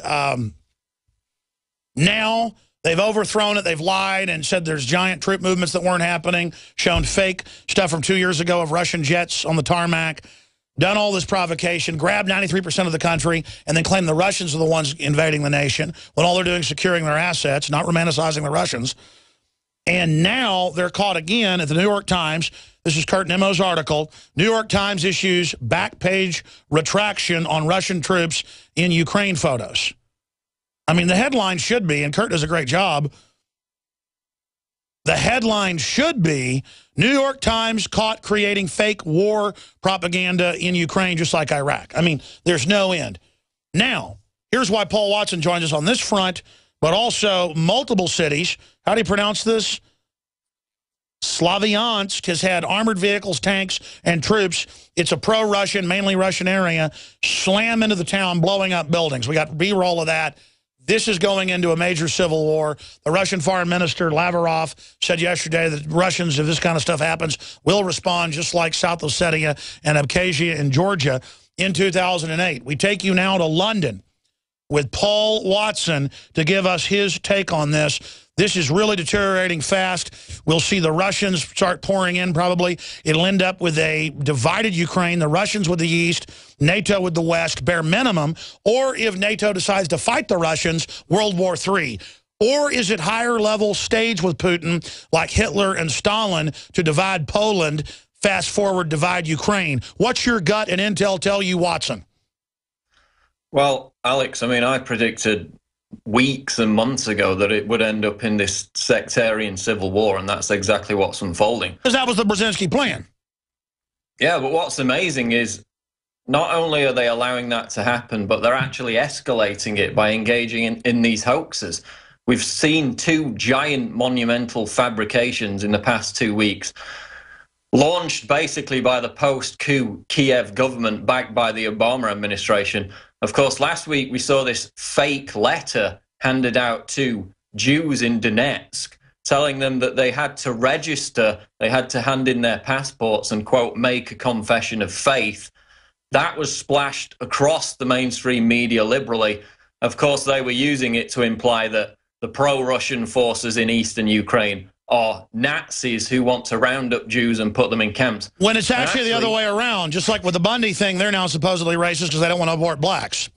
um, now they've overthrown it, they've lied and said there's giant troop movements that weren't happening, shown fake stuff from two years ago of Russian jets on the tarmac, done all this provocation, grabbed 93% of the country, and then claim the Russians are the ones invading the nation, when all they're doing is securing their assets, not romanticizing the Russians. And now they're caught again at the New York Times. This is Kurt Nimmo's article. New York Times issues back page retraction on Russian troops in Ukraine photos. I mean, the headline should be, and Kurt does a great job, the headline should be, New York Times caught creating fake war propaganda in Ukraine, just like Iraq. I mean, there's no end. Now, here's why Paul Watson joins us on this front, but also multiple cities. How do you pronounce this? Slavyansk has had armored vehicles, tanks, and troops. It's a pro-Russian, mainly Russian area, slam into the town, blowing up buildings. We got B-roll of that. This is going into a major civil war. The Russian foreign minister, Lavrov, said yesterday that Russians, if this kind of stuff happens, will respond just like South Ossetia and Abkhazia and Georgia in 2008. We take you now to London with Paul Watson to give us his take on this. This is really deteriorating fast. We'll see the Russians start pouring in probably. It'll end up with a divided Ukraine, the Russians with the East, NATO with the West, bare minimum. Or if NATO decides to fight the Russians, World War III. Or is it higher level stage with Putin, like Hitler and Stalin, to divide Poland, fast forward, divide Ukraine? What's your gut and intel tell you, Watson? Well, Alex, I mean, I predicted weeks and months ago that it would end up in this sectarian civil war, and that's exactly what's unfolding. Because that was the Brzezinski plan. Yeah, but what's amazing is not only are they allowing that to happen, but they're actually escalating it by engaging in, in these hoaxes. We've seen two giant monumental fabrications in the past two weeks, launched basically by the post coup Kiev government backed by the Obama administration, of course, last week we saw this fake letter handed out to Jews in Donetsk telling them that they had to register, they had to hand in their passports and, quote, make a confession of faith. That was splashed across the mainstream media liberally. Of course, they were using it to imply that the pro Russian forces in eastern Ukraine are Nazis who want to round up Jews and put them in camps. When it's actually, actually the other way around, just like with the Bundy thing, they're now supposedly racist because they don't want to abort blacks.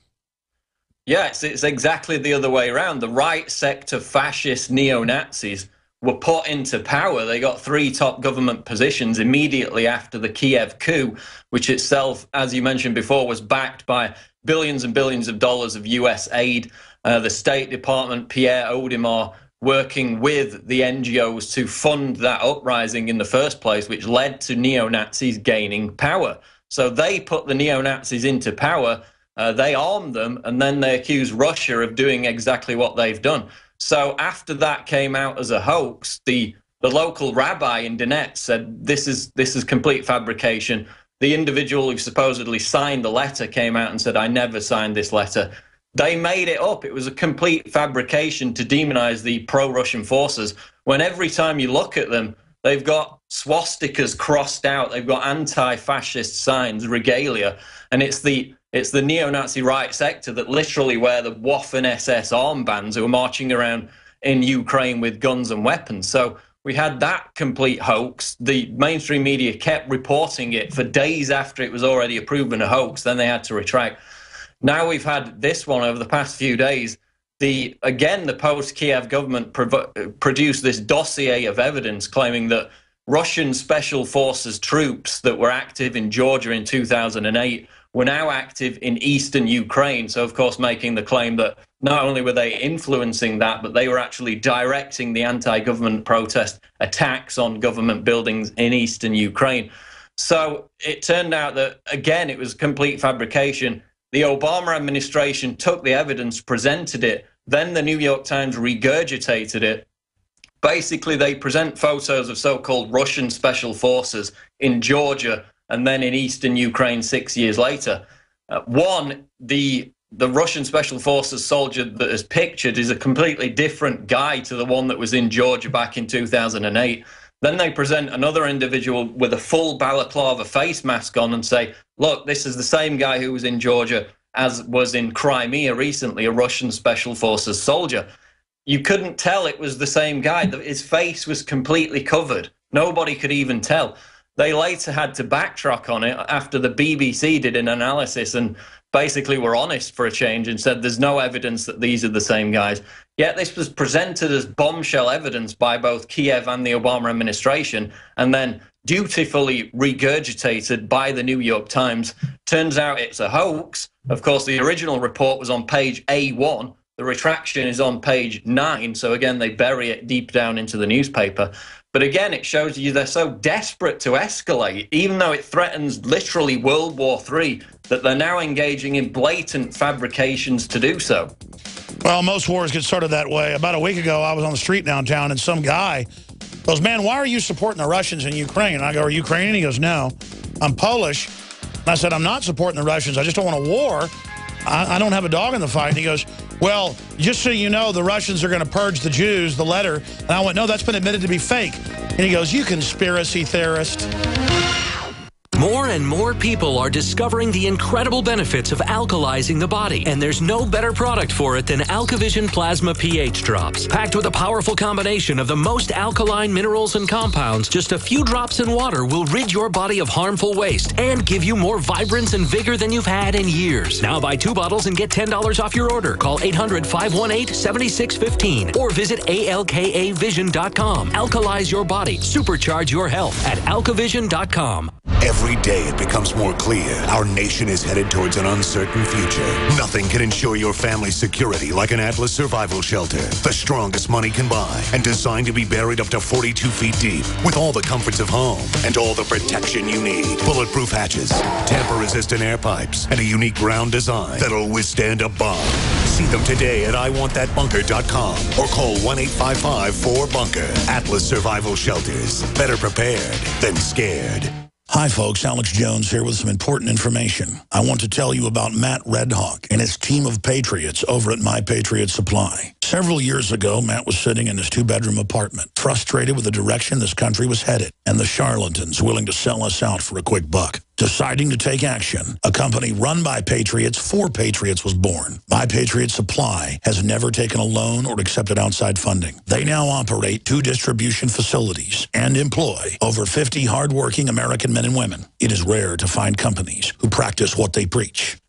Yes, it's exactly the other way around. The right sector fascist neo-Nazis were put into power. They got three top government positions immediately after the Kiev coup, which itself, as you mentioned before, was backed by billions and billions of dollars of US aid. Uh, the State Department, Pierre Omidyar, working with the NGOs to fund that uprising in the first place, which led to neo Nazis gaining power. So they put the neo Nazis into power, uh, they armed them, and then they accused Russia of doing exactly what they've done. So after that came out as a hoax, the the local rabbi in Donetsk said this is this is complete fabrication. The individual who supposedly signed the letter came out and said, I never signed this letter. They made it up. It was a complete fabrication to demonize the pro Russian forces when every time you look at them, they've got swastikas crossed out, they've got anti fascist signs, regalia, and it's the it's the neo-Nazi right sector that literally wear the Waffen SS armbands who are marching around in Ukraine with guns and weapons. So we had that complete hoax. The mainstream media kept reporting it for days after it was already a proven a hoax. Then they had to retract. Now we've had this one over the past few days. The again, the post-Kiev government produced this dossier of evidence claiming that Russian special forces troops that were active in Georgia in 2008 were now active in eastern Ukraine. So, of course, making the claim that not only were they influencing that, but they were actually directing the anti government protest attacks on government buildings in eastern Ukraine. So it turned out that, again, it was complete fabrication. The Obama administration took the evidence, presented it, then the New York Times regurgitated it. Basically, they present photos of so called Russian special forces in Georgia and then in eastern Ukraine six years later. Uh, one, the the Russian special forces soldier that is pictured is a completely different guy to the one that was in Georgia back in 2008. Then they present another individual with a full balaclava face mask on and say, look, this is the same guy who was in Georgia as was in Crimea recently, a Russian special forces soldier. You couldn't tell it was the same guy. His face was completely covered. Nobody could even tell. They later had to backtrack on it after the BBC did an analysis and basically were honest for a change and said there's no evidence that these are the same guys. Yet this was presented as bombshell evidence by both Kiev and the Obama administration, and then dutifully regurgitated by the New York Times. Turns out it's a hoax. Of course, the original report was on page A1. The retraction is on page 9. So again, they bury it deep down into the newspaper. But again, it shows you they're so desperate to escalate, even though it threatens literally World War III, that they're now engaging in blatant fabrications to do so. Well, most wars get started that way. About a week ago, I was on the street downtown, and some guy goes, man, why are you supporting the Russians in Ukraine? And I go, are you Ukrainian? He goes, no, I'm Polish. And I said, I'm not supporting the Russians. I just don't want a war. I, I don't have a dog in the fight. And he goes, well, just so you know, the Russians are going to purge the Jews, the letter. And I went, no, that's been admitted to be fake. And he goes, you conspiracy theorist. More and more people are discovering the incredible benefits of alkalizing the body, and there's no better product for it than AlkaVision Plasma pH Drops. Packed with a powerful combination of the most alkaline minerals and compounds, just a few drops in water will rid your body of harmful waste and give you more vibrance and vigor than you've had in years. Now buy two bottles and get $10 off your order. Call 800 518 7615 or visit alkavision.com. Alkalize your body, supercharge your health at alkavision.com. Every day it becomes more clear our nation is headed towards an uncertain future. Nothing can ensure your family's security like an Atlas survival shelter. The strongest money can buy and designed to be buried up to 42 feet deep with all the comforts of home and all the protection you need. Bulletproof hatches, tamper-resistant air pipes, and a unique ground design that'll withstand a bomb. See them today at iwantthatbunker.com or call 1-855-4BUNKER. Atlas Survival Shelters. Better prepared than scared. Hi, folks. Alex Jones here with some important information. I want to tell you about Matt Redhawk and his team of patriots over at My Patriot Supply. Several years ago, Matt was sitting in his two-bedroom apartment, frustrated with the direction this country was headed and the charlatans willing to sell us out for a quick buck. Deciding to take action, a company run by patriots for patriots was born. My Patriot Supply has never taken a loan or accepted outside funding. They now operate two distribution facilities and employ over 50 hardworking American men and women. It is rare to find companies who practice what they preach.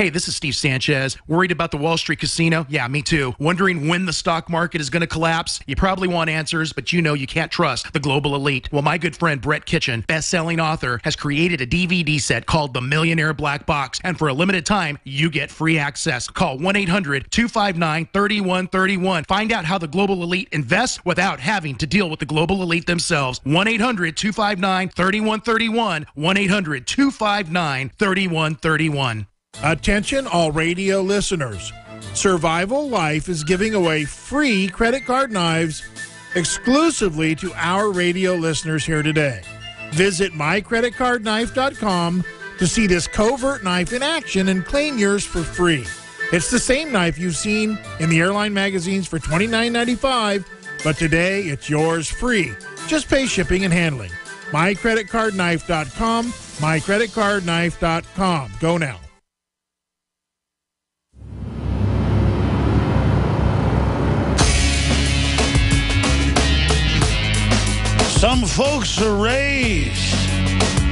Hey, this is Steve Sanchez. Worried about the Wall Street casino? Yeah, me too. Wondering when the stock market is going to collapse? You probably want answers, but you know you can't trust the global elite. Well, my good friend Brett Kitchen, best-selling author, has created a DVD set called The Millionaire Black Box, and for a limited time, you get free access. Call 1-800-259-3131. Find out how the global elite invests without having to deal with the global elite themselves. 1-800-259-3131. 1-800-259-3131. Attention, all radio listeners. Survival Life is giving away free credit card knives exclusively to our radio listeners here today. Visit mycreditcardknife.com to see this covert knife in action and claim yours for free. It's the same knife you've seen in the airline magazines for $29.95, but today it's yours free. Just pay shipping and handling. mycreditcardknife.com, mycreditcardknife.com. Go now. Some folks are raised,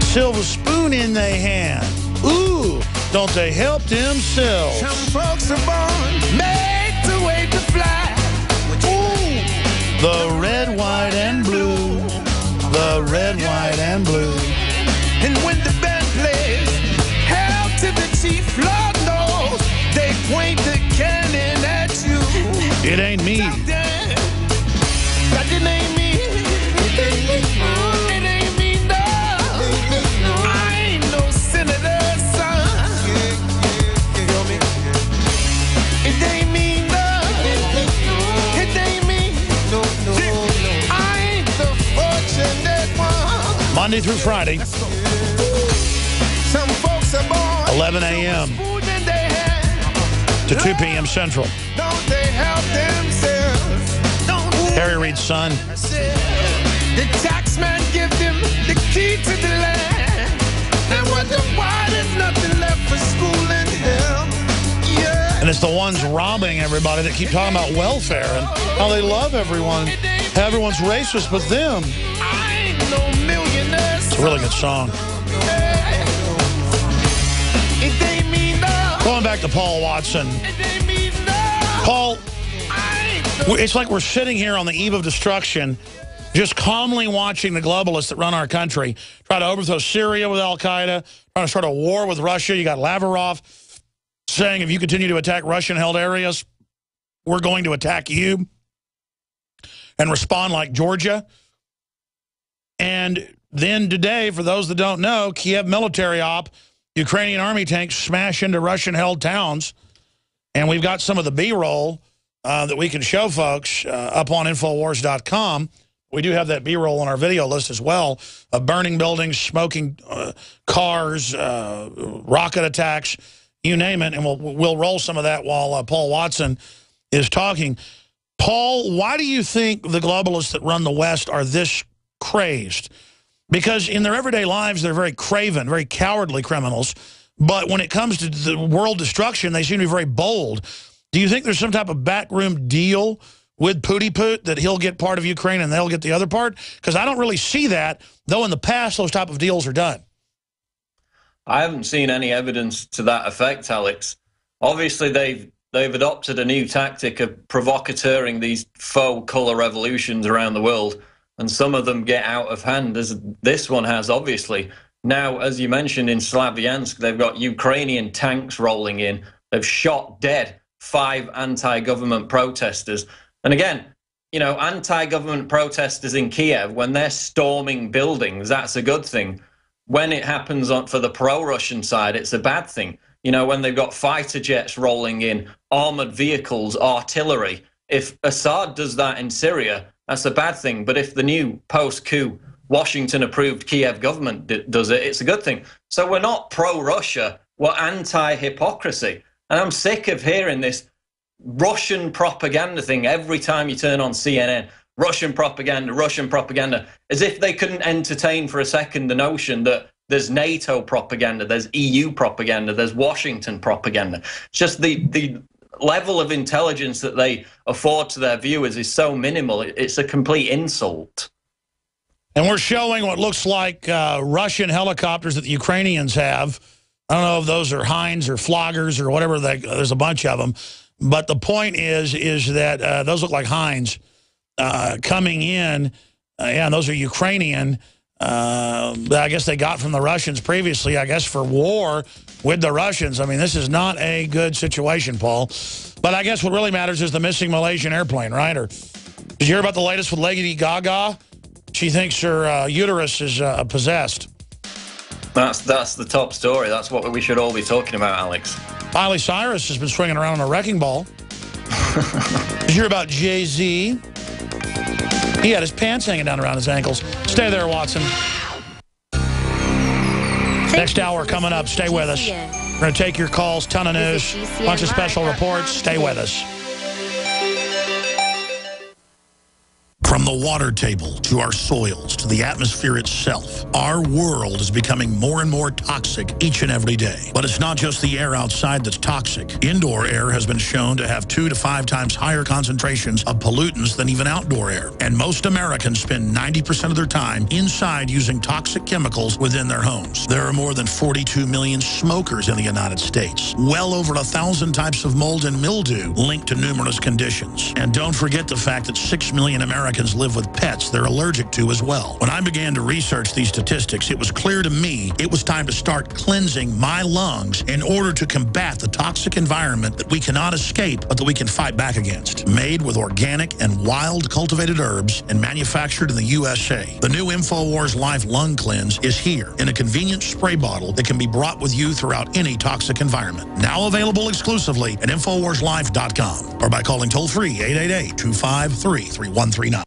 silver spoon in their hand. Ooh, don't they help themselves? Some folks are born made to wait to fly. Ooh, the red, white, and blue. The red, white, and blue. And when the band plays, hail to the chief, Lord knows they point the cannon at you. It ain't me. Monday through Friday, Some folks are born 11 a.m. food in their hand. to 2 p.m. Central. Don't they help themselves? Don't Harry Reid's son. The taxman give them the key to the land. And wonder why there's nothing left for school and. Yeah. And it's the ones robbing everybody that keep talking about welfare and how they love everyone. Everyone's racist but them. A really good song. Going back to Paul Watson. Paul, it's like we're sitting here on the eve of destruction, just calmly watching the globalists that run our country try to overthrow Syria with al-Qaeda, trying to start a war with Russia. You got Lavrov saying if you continue to attack Russian-held areas, we're going to attack you and respond like Georgia. And then today, for those that don't know, Kiev military op, Ukrainian army tanks smash into Russian-held towns. And we've got some of the B-roll uh, that we can show folks uh, up on Infowars.com. We do have that B-roll on our video list as well of burning buildings, smoking uh, cars, uh, rocket attacks, you name it. And we'll, we'll roll some of that while uh, Paul Watson is talking. Paul, why do you think the globalists that run the West are this crazed? Because in their everyday lives, they're very craven, very cowardly criminals. But when it comes to the world destruction, they seem to be very bold. Do you think there's some type of backroom deal with Pooty Poot that he'll get part of Ukraine and they'll get the other part? Because I don't really see that, though in the past those type of deals are done. I haven't seen any evidence to that effect, Alex. Obviously, they've they've adopted a new tactic of provocateuring these faux color revolutions around the world, and some of them get out of hand, as this one has, obviously. Now, as you mentioned in Slavyansk, they've got Ukrainian tanks rolling in. They've shot dead five anti-government protesters. And again, you know, anti-government protesters in Kiev, when they're storming buildings, that's a good thing. When it happens on, for the pro-Russian side, it's a bad thing. You know, when they've got fighter jets rolling in, armored vehicles, artillery. If Assad does that in Syria, that's a bad thing. But if the new post-coup Washington-approved Kiev government does it, it's a good thing. So we're not pro-Russia, we're anti-hypocrisy. And I'm sick of hearing this Russian propaganda thing every time you turn on CNN. Russian propaganda, Russian propaganda, as if they couldn't entertain for a second the notion that there's NATO propaganda, there's EU propaganda, there's Washington propaganda. It's just the the level of intelligence that they afford to their viewers is so minimal. It's a complete insult. And we're showing what looks like uh, Russian helicopters that the Ukrainians have. I don't know if those are Hinds or Floggers or whatever. They, there's a bunch of them. But the point is, is that uh, those look like Hinds uh, coming in. Uh, yeah, and those are Ukrainian. Uh, that I guess they got from the Russians previously, I guess, for war with the Russians. I mean, this is not a good situation, Paul. But I guess what really matters is the missing Malaysian airplane, right? Or did you hear about the latest with Lady Gaga? She thinks her uh, uterus is uh, possessed. That's that's the top story. That's what we should all be talking about, Alex. Miley Cyrus has been swinging around on a wrecking ball. Did you hear about Jay-Z? He had his pants hanging down around his ankles. Stay there, Watson. Next hour coming up. Stay with us. We're going to take your calls, ton of news, bunch of special reports. Stay with us. From the water table to our soils to the atmosphere itself, our world is becoming more and more toxic each and every day. But it's not just the air outside that's toxic. Indoor air has been shown to have two to five times higher concentrations of pollutants than even outdoor air. And most Americans spend 90% of their time inside using toxic chemicals within their homes. There are more than 42 million smokers in the United States. Well over a thousand types of mold and mildew linked to numerous conditions. And don't forget the fact that 6 million Americans live with pets they're allergic to as well. When I began to research these statistics, it was clear to me it was time to start cleansing my lungs in order to combat the toxic environment that we cannot escape, but that we can fight back against. Made with organic and wild cultivated herbs and manufactured in the USA, the new InfoWars Life Lung Cleanse is here in a convenient spray bottle that can be brought with you throughout any toxic environment. Now available exclusively at InfoWarsLife.com or by calling toll free 888 253 3139.